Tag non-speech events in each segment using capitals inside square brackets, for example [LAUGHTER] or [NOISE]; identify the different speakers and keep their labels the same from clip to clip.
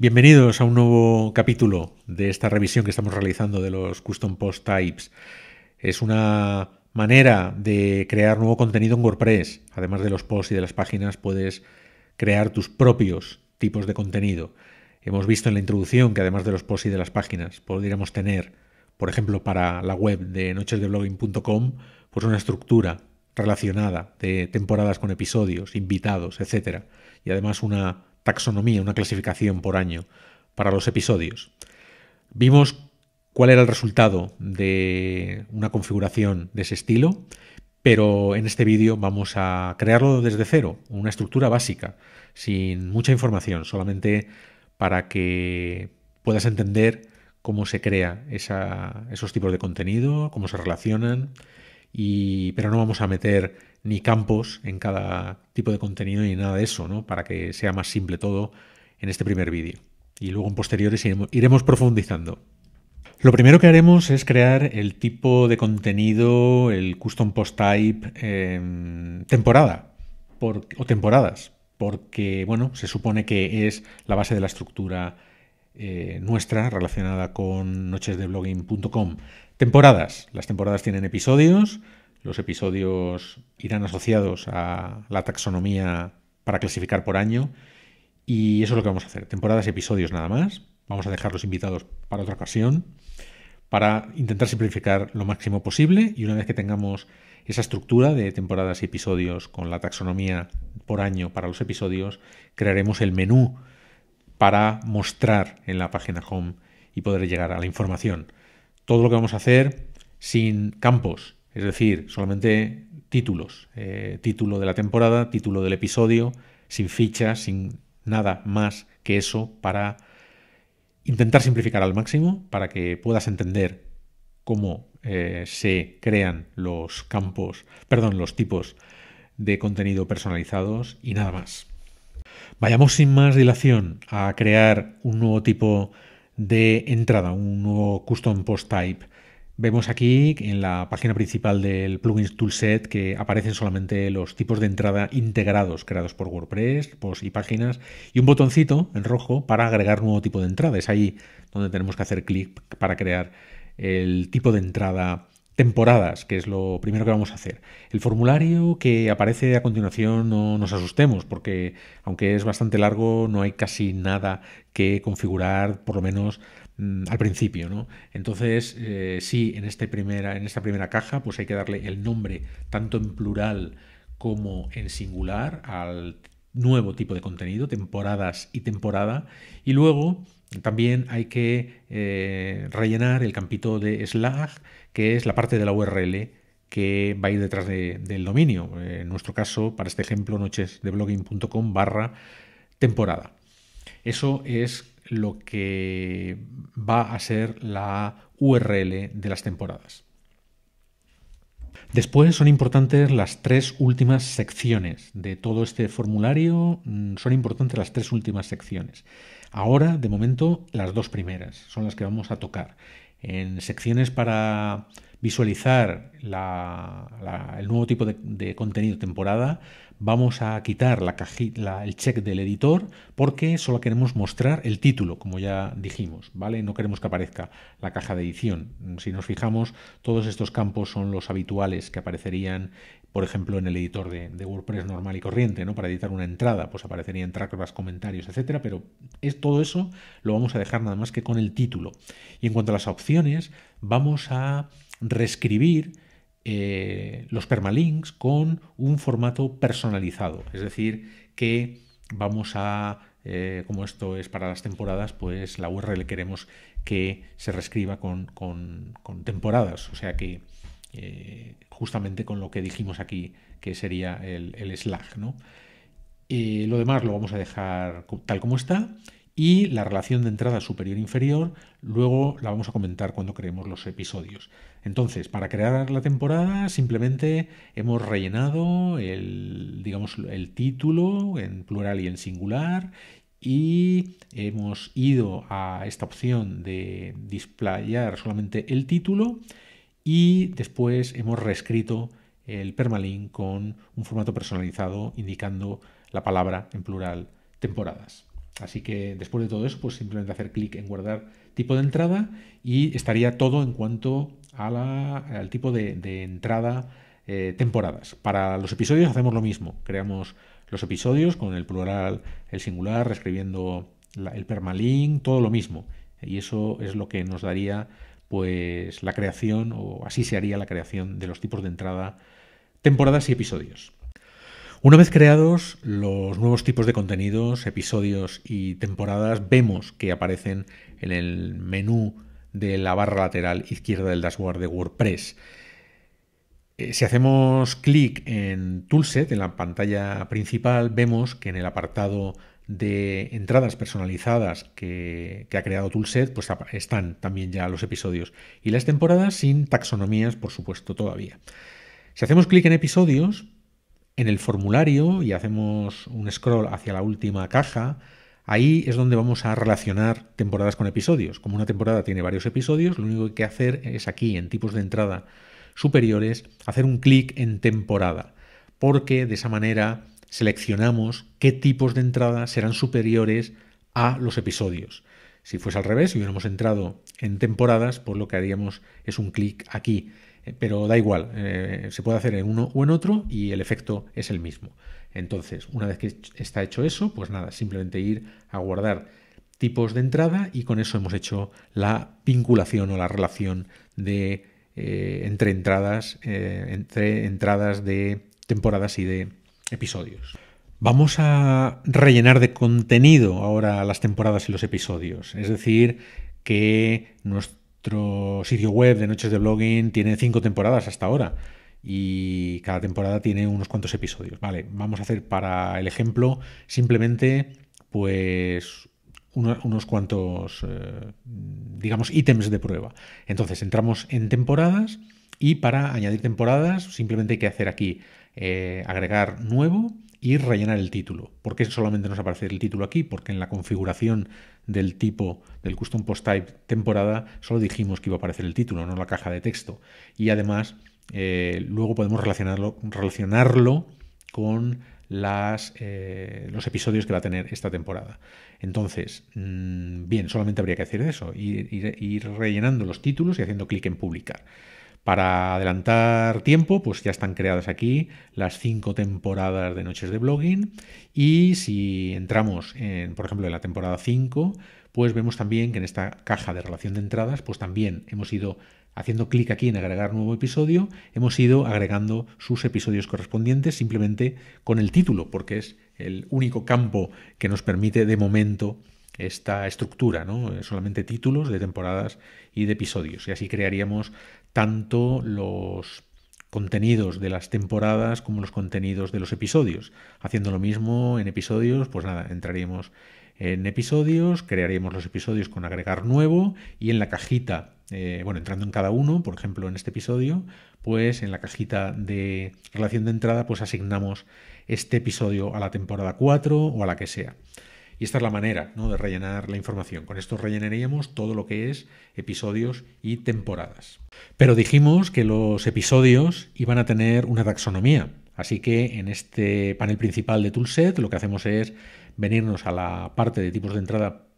Speaker 1: Bienvenidos a un nuevo capítulo de esta revisión que estamos realizando de los Custom Post Types. Es una manera de crear nuevo contenido en WordPress. Además de los posts y de las páginas, puedes crear tus propios tipos de contenido. Hemos visto en la introducción que además de los posts y de las páginas, podríamos tener, por ejemplo, para la web de nochesdeblogging.com, pues una estructura relacionada de temporadas con episodios, invitados, etcétera, y además una taxonomía, una clasificación por año para los episodios. Vimos cuál era el resultado de una configuración de ese estilo, pero en este vídeo vamos a crearlo desde cero, una estructura básica, sin mucha información, solamente para que puedas entender cómo se crea esos tipos de contenido, cómo se relacionan, pero no vamos a meter ni campos en cada tipo de contenido ni nada de eso, ¿no? Para que sea más simple todo en este primer vídeo. Y luego en posteriores iremos, profundizando. Lo primero que haremos es crear el tipo de contenido, el custom post type em, temporada o temporadas, porque bueno, se supone que es la base de la estructura eh, nuestra relacionada con nochesdeblogging.com. Temporadas. Las temporadas tienen episodios, los episodios irán asociados a la taxonomía para clasificar por año y eso es lo que vamos a hacer. Temporadas y episodios nada más. Vamos a dejar los invitados para otra ocasión para intentar simplificar lo máximo posible y una vez que tengamos esa estructura de temporadas y episodios con la taxonomía por año para los episodios, crearemos el menú para mostrar en la página home y poder llegar a la información. Todo lo que vamos a hacer sin campos, es decir, solamente títulos. Eh, título de la temporada, título del episodio, sin fichas, sin nada más que eso para intentar simplificar al máximo, para que puedas entender cómo eh, se crean los campos, perdón, los tipos de contenido personalizados y nada más. Vayamos sin más dilación a crear un nuevo tipo entrada, un nuevo custom post type Vemos aquí en la página principal del Plugins Toolset que aparecen solamente los tipos de entrada integrados creados por WordPress, posts y páginas, y un botoncito en rojo para agregar nuevo tipo de entrada. Es ahí donde tenemos que hacer clic para crear el tipo de entrada temporadas, que es lo primero que vamos a hacer. El formulario que aparece a continuación no nos asustemos, porque aunque es bastante largo, no hay casi nada que configurar, por lo menos Mm, al principio, ¿no? Entonces, eh, sí, en, este primera, en esta primera caja, pues hay que darle el nombre tanto en plural como en singular al nuevo tipo de contenido, temporadas y temporada, y luego también hay que eh, rellenar el campito de slag, que es la parte de la URL que va a ir detrás del dominio. En nuestro caso, para este ejemplo, nochesdeblogging.com barra temporada. Eso es lo que va a ser la URL de las temporadas. Después son importantes las tres últimas secciones de todo este formulario, mm, son importantes las tres últimas secciones. Ahora, de momento, las dos primeras son las que vamos a tocar. En secciones para visualizar el nuevo tipo de, contenido temporada, vamos a quitar la, el check del editor porque solo queremos mostrar el título, como ya dijimos, ¿vale? No queremos que aparezca la caja de edición. Si nos fijamos, todos estos campos son los habituales que aparecerían, por ejemplo, en el editor de, WordPress normal y corriente, ¿no? Para editar una entrada, pues aparecerían trackbacks, comentarios, etcétera, pero es, todo eso lo vamos a dejar nada más que con el título. Y en cuanto a las opciones, vamos a reescribir eh, los permalinks con un formato personalizado. Es decir, que vamos a, eh, como esto es para las temporadas, pues la URL queremos que se reescriba con, temporadas. O sea que eh, justamente con lo que dijimos aquí, que sería el, el Slack. ¿no? lo demás lo vamos a dejar tal como está y la relación de entrada superior-inferior luego la vamos a comentar cuando creemos los episodios. Entonces, para crear la temporada simplemente hemos rellenado el, digamos, el título en plural y en singular y hemos ido a esta opción de displayar solamente el título y después hemos reescrito el permalink con un formato personalizado indicando la palabra en plural temporadas. Así que después de todo eso, pues simplemente hacer clic en guardar tipo de entrada y estaría todo en cuanto al tipo de, entrada eh, temporadas. Para los episodios hacemos lo mismo, creamos los episodios con el plural, el singular, reescribiendo el permalink, todo lo mismo. Y eso es lo que nos daría pues la creación, o así se haría la creación de los tipos de entrada, temporadas y episodios. Una vez creados los nuevos tipos de contenidos, episodios y temporadas, vemos que aparecen en el menú de la barra lateral izquierda del dashboard de WordPress. Eh, si hacemos clic en Toolset, en la pantalla principal, vemos que en el apartado de entradas personalizadas que, ha creado Toolset, pues están también ya los episodios y las temporadas sin taxonomías, por supuesto, todavía. Si hacemos clic en episodios, en el formulario y hacemos un scroll hacia la última caja, ahí es donde vamos a relacionar temporadas con episodios. Como una temporada tiene varios episodios, lo único que hay que hacer es aquí, en tipos de entrada superiores, hacer un clic en temporada, porque de esa manera seleccionamos qué tipos de entrada serán superiores a los episodios. Si fuese al revés, si hubiéramos entrado en temporadas, pues lo que haríamos es un clic aquí. Eh, pero da igual, eh, se puede hacer en uno o en otro y el efecto es el mismo. Entonces, una vez que está hecho eso, pues nada, simplemente ir a guardar tipos de entrada y con eso hemos hecho la vinculación o la relación de eh, entre entradas, entre entradas de temporadas y de episodios. Vamos a rellenar de contenido ahora las temporadas y los episodios. Es decir, que nuestro sitio web de Noches de Blogging tiene cinco temporadas hasta ahora y cada temporada tiene unos cuantos episodios. Vale, vamos a hacer para el ejemplo simplemente pues unos cuantos, eh, digamos, ítems de prueba. Entonces entramos en temporadas y para añadir temporadas simplemente hay que hacer aquí eh, agregar nuevo y rellenar el título. ¿Por qué solamente nos aparece el título aquí? Porque en la configuración del tipo del custom post type temporada solo dijimos que iba a aparecer el título, no la caja de texto. Y además eh, luego podemos relacionarlo, relacionarlo con las, eh, los episodios que va a tener esta temporada. Entonces, mm, bien, solamente habría que hacer eso, ir rellenando los títulos y haciendo clic en publicar. Para adelantar tiempo, pues ya están creadas aquí las cinco temporadas de Noches de Blogging y si entramos, en, por ejemplo, en la temporada 5, pues vemos también que en esta caja de relación de entradas, pues también hemos ido haciendo clic aquí en agregar nuevo episodio, hemos ido agregando sus episodios correspondientes simplemente con el título, porque es el único campo que nos permite de momento esta estructura, ¿no? solamente títulos de temporadas y de episodios. Y así crearíamos tanto los contenidos de las temporadas como los contenidos de los episodios. Haciendo lo mismo en episodios, pues nada, entraríamos en episodios, crearíamos los episodios con agregar nuevo y en la cajita, eh, bueno, entrando en cada uno, por ejemplo en este episodio, pues en la cajita de relación de entrada, pues asignamos este episodio a la temporada 4 o a la que sea. Y esta es la manera ¿no? de rellenar la información. Con esto rellenaríamos todo lo que es episodios y temporadas. Pero dijimos que los episodios iban a tener una taxonomía. Así que en este panel principal de Toolset lo que hacemos es venirnos a la parte de tipos de entrada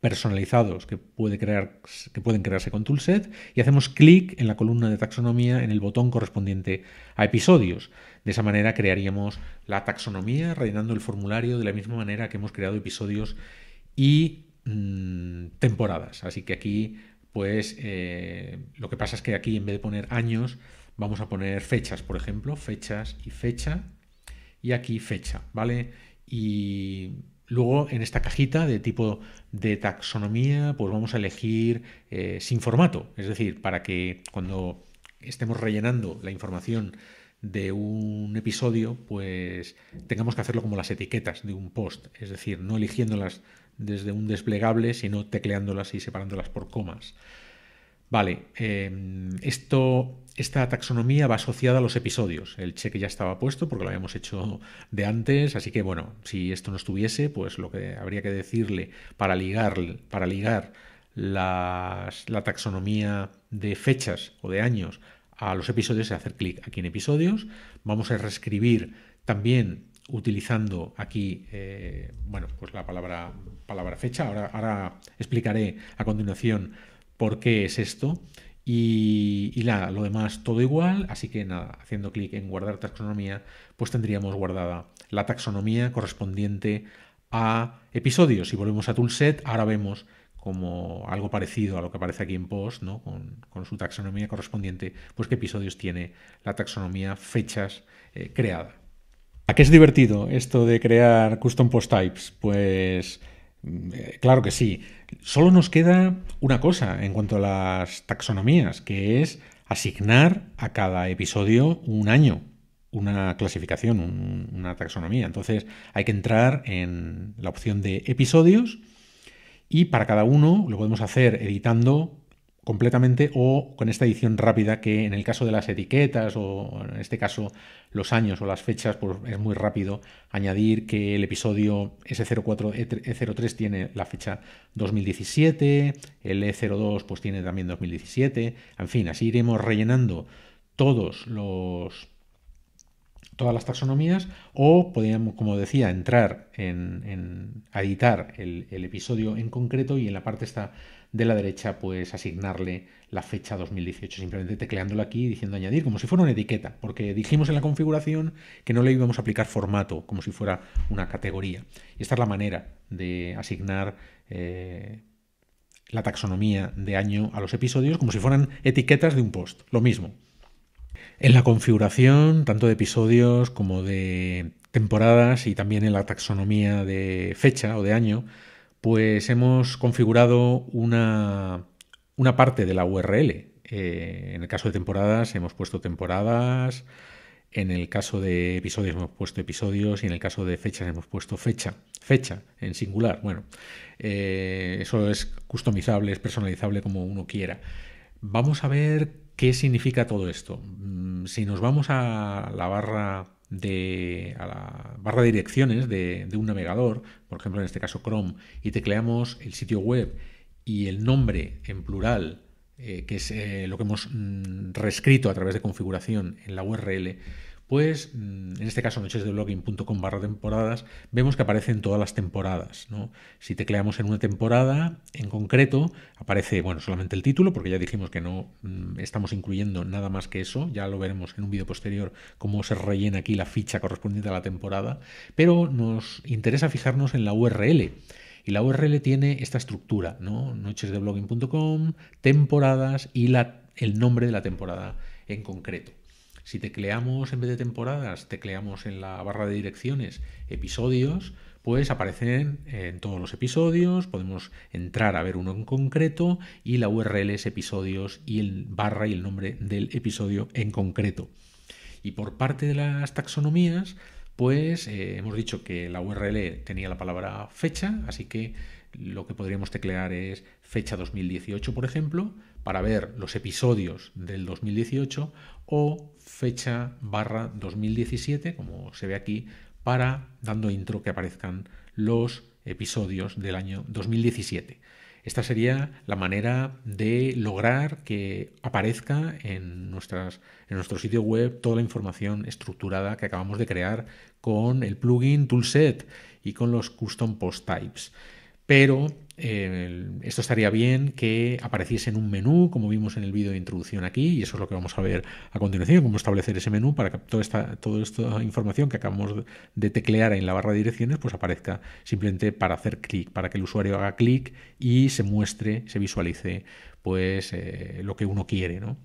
Speaker 1: personalizados que, puede crear, que pueden crearse con Toolset y hacemos clic en la columna de taxonomía en el botón correspondiente a episodios. De esa manera crearíamos la taxonomía rellenando el formulario de la misma manera que hemos creado episodios y mm, temporadas. Así que aquí, pues, eh, lo que pasa es que aquí en vez de poner años, vamos a poner fechas, por ejemplo, fechas y fecha, y aquí fecha, ¿vale? Y Luego, en esta cajita de tipo de taxonomía, pues vamos a elegir eh, sin formato, es decir, para que cuando estemos rellenando la información de un episodio, pues tengamos que hacerlo como las etiquetas de un post, es decir, no eligiéndolas desde un desplegable, sino tecleándolas y separándolas por comas. Vale, em, esto, esta taxonomía va asociada a los episodios. El cheque ya estaba puesto porque lo habíamos hecho de antes, así que bueno, si esto no estuviese, pues lo que habría que decirle para ligar, para ligar la taxonomía de fechas o de años a los episodios es hacer clic aquí en episodios. Vamos a reescribir también utilizando aquí, eh, bueno, pues la palabra, palabra fecha. Ahora, ahora explicaré a continuación por qué es esto. Y, y, nada, lo demás todo igual, así que nada, haciendo clic en guardar taxonomía, pues tendríamos guardada la taxonomía correspondiente a episodios. Si volvemos a Toolset, ahora vemos como algo parecido a lo que aparece aquí en Post, ¿no? con, su taxonomía correspondiente, pues qué episodios tiene la taxonomía fechas eh, creada. ¿A qué es divertido esto de crear custom post types? Pues mm, eh, claro que sí. Solo nos queda una cosa en cuanto a las taxonomías, que es asignar a cada episodio un año, una clasificación, una taxonomía. Entonces hay que entrar en la opción de episodios y para cada uno lo podemos hacer editando completamente o con esta edición rápida que en el caso de las etiquetas o en este caso los años o las fechas pues es muy rápido añadir que el episodio S04 E03 tiene la fecha 2017, el E02 pues tiene también 2017, en fin, así iremos rellenando todos los todas las taxonomías o podríamos, como decía, entrar en, editar el, episodio en concreto y en la parte esta de la derecha pues asignarle la fecha 2018 simplemente tecleándolo aquí diciendo añadir como si fuera una etiqueta porque dijimos en la configuración que no le íbamos a aplicar formato como si fuera una categoría. Y esta es la manera de asignar eh, la taxonomía de año a los episodios como si fueran etiquetas de un post. Lo mismo en la configuración, tanto de episodios como de temporadas y también en la taxonomía de fecha o de año, pues hemos configurado una, una parte de la URL. Eh, en el caso de temporadas hemos puesto temporadas, en el caso de episodios hemos puesto episodios y en el caso de fechas hemos puesto fecha, fecha en singular. Bueno, eh, eso es customizable, es personalizable como uno quiera. Vamos a ver ¿Qué significa todo esto? Si nos vamos a la barra de, a la barra de direcciones de, un navegador, por ejemplo en este caso Chrome, y tecleamos el sitio web y el nombre en plural, eh, que es eh, lo que hemos mm, reescrito a través de configuración en la URL, pues en este caso nochesdeblogin.com barra temporadas, vemos que aparecen todas las temporadas. ¿no? Si tecleamos en una temporada en concreto, aparece, bueno, solamente el título, porque ya dijimos que no mm, estamos incluyendo nada más que eso, ya lo veremos en un vídeo posterior cómo se rellena aquí la ficha correspondiente a la temporada, pero nos interesa fijarnos en la URL. Y la URL tiene esta estructura, ¿no? nochesdeblogging.com, temporadas y la, el nombre de la temporada en concreto. Si tecleamos en vez de temporadas, tecleamos en la barra de direcciones episodios, pues aparecen en todos los episodios, podemos entrar a ver uno en concreto y la URL es episodios y el barra y el nombre del episodio en concreto. Y por parte de las taxonomías, pues eh, hemos dicho que la URL tenía la palabra fecha, así que lo que podríamos teclear es fecha 2018, por ejemplo, para ver los episodios del 2018 o fecha barra 2017, como se ve aquí, para, dando intro, que aparezcan los episodios del año 2017. Esta sería la manera de lograr que aparezca en, nuestras, en nuestro sitio web toda la información estructurada que acabamos de crear con el plugin Toolset y con los custom post types pero esto estaría bien que apareciese en un menú, como vimos en el vídeo de introducción aquí, y eso es lo que vamos a ver a continuación, cómo establecer ese menú para que toda esta, toda esta información que acabamos de teclear en la barra de direcciones, pues aparezca simplemente para hacer clic, para que el usuario haga clic y se muestre, se visualice pues eh, lo que uno quiere, ¿no?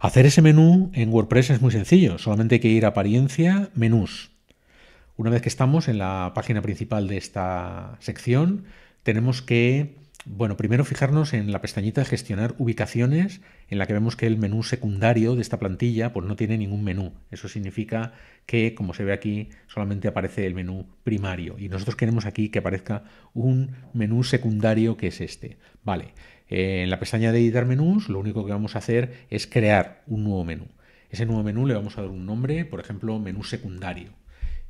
Speaker 1: Hacer ese menú en WordPress es muy sencillo, solamente hay que ir a apariencia, menús, una vez que estamos en la página principal de esta sección, tenemos que, bueno, primero fijarnos en la pestañita de gestionar ubicaciones, en la que vemos que el menú secundario de esta plantilla pues no tiene ningún menú. Eso significa que, como se ve aquí, solamente aparece el menú primario. Y nosotros queremos aquí que aparezca un menú secundario que es este. Vale, en la pestaña de editar menús, lo único que vamos a hacer es crear un nuevo menú. Ese nuevo menú le vamos a dar un nombre, por ejemplo, menú secundario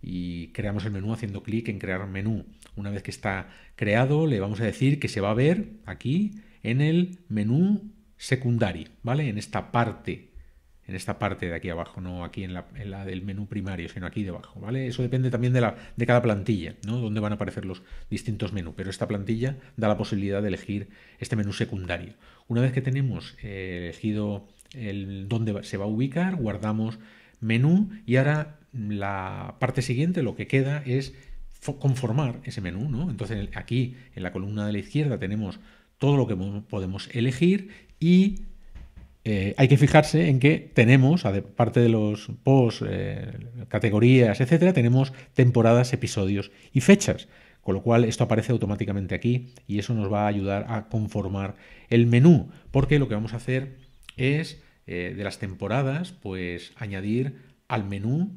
Speaker 1: y creamos el menú haciendo clic en crear menú. Una vez que está creado, le vamos a decir que se va a ver aquí en el menú secundario, ¿vale? En esta parte en esta parte de aquí abajo, no aquí en la, del menú primario, sino aquí debajo, ¿vale? Eso depende también de, la, de cada plantilla, ¿no? Donde van a aparecer los distintos menús, pero esta plantilla da la posibilidad de elegir este menú secundario. Una vez que tenemos eh, elegido el dónde se va a ubicar, guardamos menú y ahora la parte siguiente lo que queda es conformar ese menú, ¿no? Entonces aquí en la columna de la izquierda tenemos todo lo que podemos elegir y eh, hay que fijarse en que tenemos, aparte de los posts, eh, categorías, etcétera, tenemos temporadas, episodios y fechas. Con lo cual esto aparece automáticamente aquí y eso nos va a ayudar a conformar el menú. Porque lo que vamos a hacer es eh, de las temporadas, pues añadir al menú.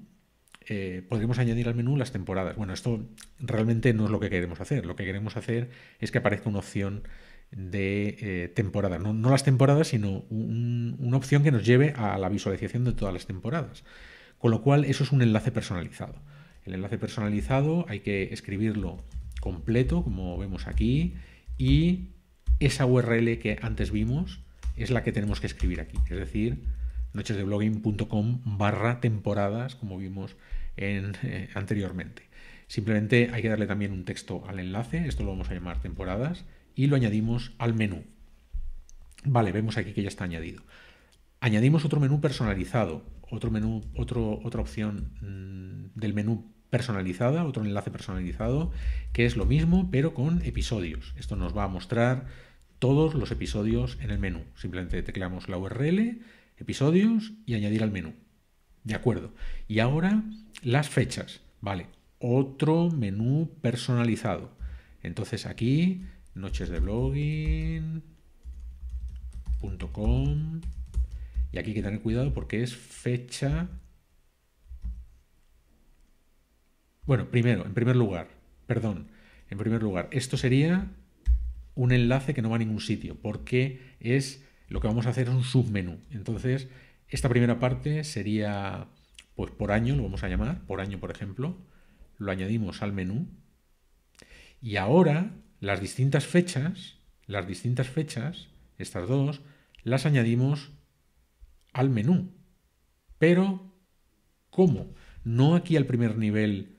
Speaker 1: Podremos añadir al menú las temporadas. Bueno, esto realmente no es lo que queremos hacer. Lo que queremos hacer es que aparezca una opción de eh, temporada. No, las temporadas, sino una opción que nos lleve a la visualización de todas las temporadas. Con lo cual, eso es un enlace personalizado. El enlace personalizado hay que escribirlo completo, como vemos aquí, y esa URL que antes vimos es la que tenemos que escribir aquí. Es decir, nochesdeblogging.com barra temporadas, como vimos eh, anteriormente. Simplemente hay que darle también un texto al enlace, esto lo vamos a llamar temporadas, y lo añadimos al menú. Vale, vemos aquí que ya está añadido. Añadimos otro menú personalizado, otro menú, otro, otra opción mm, del menú personalizada, otro enlace personalizado, que es lo mismo, pero con episodios. Esto nos va a mostrar todos los episodios en el menú. Simplemente tecleamos la URL, episodios y añadir al menú. De acuerdo. Y ahora las fechas. Vale, otro menú personalizado. Entonces aquí nochesdeblogging.com y aquí hay que tener cuidado porque es fecha bueno, primero, en primer lugar, perdón, en primer lugar, esto sería un enlace que no va a ningún sitio, porque es lo que vamos a hacer es un submenú. Entonces, esta primera parte sería, pues por año, lo vamos a llamar, por año, por ejemplo, lo añadimos al menú. Y ahora las distintas fechas, las distintas fechas, estas dos, las añadimos al menú. Pero, ¿cómo? No aquí al primer nivel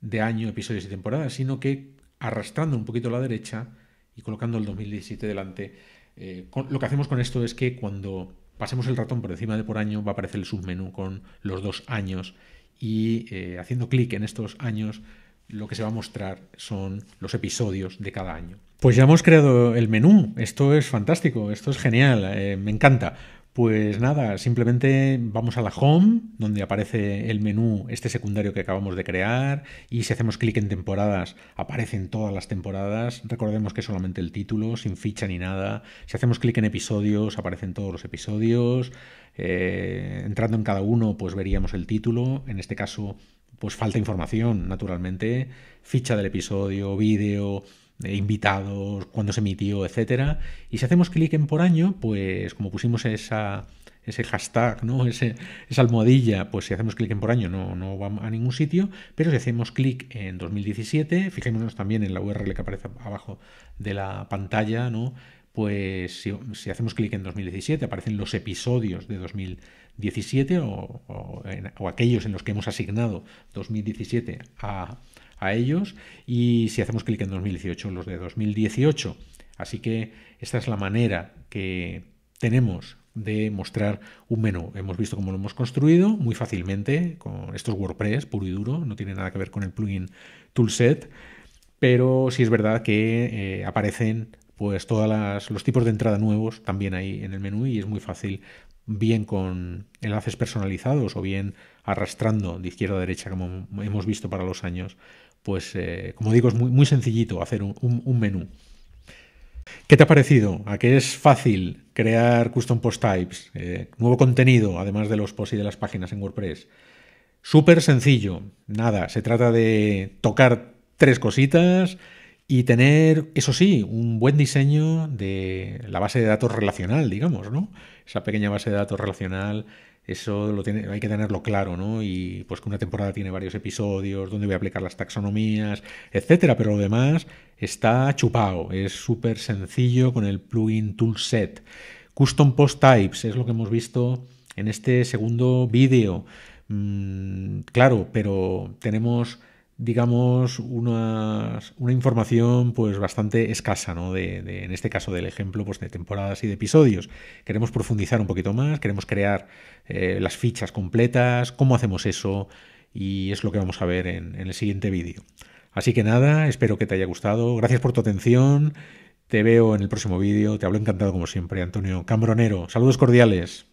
Speaker 1: de año, episodios y temporadas, sino que arrastrando un poquito a la derecha y colocando el 2017 delante. Eh, lo que hacemos con esto es que cuando pasemos el ratón por encima de por año va a aparecer el submenú con los dos años y eh, haciendo clic en estos años lo que se va a mostrar son los episodios de cada año. Pues ya hemos creado el menú. Esto es fantástico, esto es genial, eh, me encanta. Pues nada, simplemente vamos a la home, donde aparece el menú, este secundario que acabamos de crear, y si hacemos clic en temporadas, aparecen todas las temporadas. Recordemos que solamente el título, sin ficha ni nada. Si hacemos clic en episodios, aparecen todos los episodios. Eh, entrando en cada uno, pues veríamos el título. En este caso, pues falta información, naturalmente, ficha del episodio, vídeo, invitados, cuándo se emitió, etcétera. Y si hacemos clic en por año, pues como pusimos esa, ese hashtag, ¿no? [LAUGHS] Ese, esa almohadilla, pues si hacemos clic en por año no, no va a ningún sitio, pero si hacemos clic en 2017, fijémonos también en la URL que aparece abajo de la pantalla, ¿no? pues si, hacemos clic en 2017 aparecen los episodios de 2017 o, o, aquellos en los que hemos asignado 2017 a, a ellos y si hacemos clic en 2018 los de 2018. Así que esta es la manera que tenemos de mostrar un menú. Hemos visto cómo lo hemos construido muy fácilmente con estos WordPress puro y duro, no tiene nada que ver con el plugin Toolset, pero sí es verdad que eh, aparecen pues todos los tipos de entrada nuevos también ahí en el menú y es muy fácil bien con enlaces personalizados o bien arrastrando de izquierda a derecha como hemos visto para los años pues eh, como digo es muy, sencillito hacer un, menú ¿Qué te ha parecido? ¿A qué es fácil crear custom post types? Eh, nuevo contenido, además de los posts y de las páginas en WordPress. Súper sencillo. Nada, se trata de tocar tres cositas, y tener, eso sí, un buen diseño de la base de datos relacional, digamos, ¿no? Esa pequeña base de datos relacional, eso lo tiene, hay que tenerlo claro, ¿no? Y pues que una temporada tiene varios episodios, donde voy a aplicar las taxonomías, etcétera, pero lo demás está chupado, es súper sencillo con el plugin Toolset. Custom Post Types es lo que hemos visto en este segundo vídeo. Mm, claro, pero tenemos digamos, una, información pues bastante escasa, ¿no? De, en este caso del ejemplo pues, de temporadas y de episodios. Queremos profundizar un poquito más, queremos crear eh, las fichas completas, cómo hacemos eso y es lo que vamos a ver en, en el siguiente vídeo. Así que nada, espero que te haya gustado, gracias por tu atención, te veo en el próximo vídeo, te hablo encantado como siempre, Antonio Cambronero, saludos cordiales.